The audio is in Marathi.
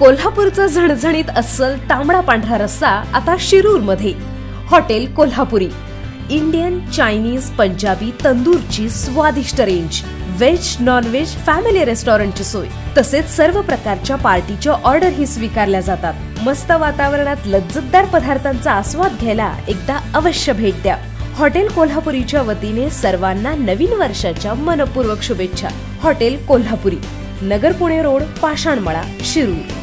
कोल्हापूरचा झणझणीत अस्सल तांबडा पांढरा रस्सा आता शिरूरमध्ये hotel Kolhapuri. Indian Chinese Punjabi तंदूरची स्वादिष्ट range. Veg non veg family रेस्टॉरंटची सोय. तसेच सर्व प्रकारच्या पार्टीच्या ऑर्डर ही स्वीकारल्या जातात. मस्त वातावरणात लज्जतदार पदार्थांचा आस्वाद घ्यायला एकदा अवश्य भेट द्या. हॉटेल कोल्हापुरीच्या वतीने सर्वांना नवीन वर्षाच्या मनपूर्वक शुभेच्छा. हॉटेल कोल्हापुरी. नगर पुणे रोड पाषाणमळा शिरूर.